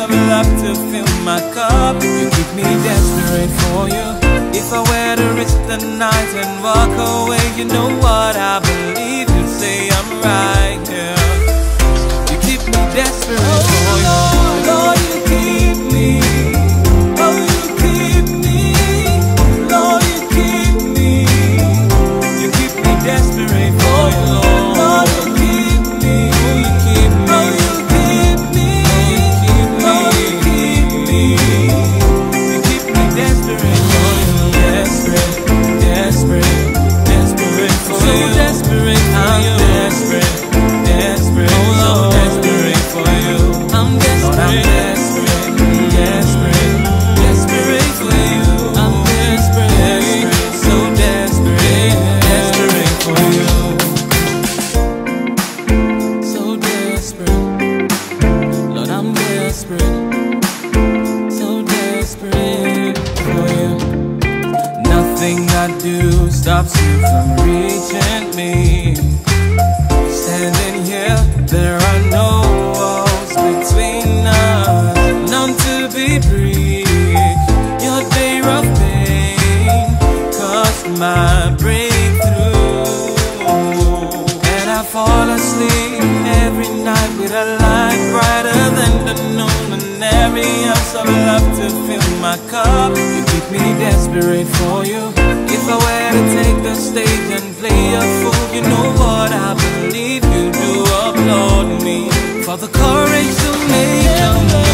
of love to fill my cup. You keep me desperate for you. If I were to risk the night and walk away, you know what I believe. You say I'm right here. Desperate, so desperate for you. Nothing I do stops you from reaching me. Standing here, there are no walls between us, none to be breathed. Your day of pain caused my breakthrough, with a light brighter than the noon, and every ounce of love to fill my cup. You keep me desperate for you. If I were to take the stage and play a fool, you know what I believe you do. Applaud me for the courage to make a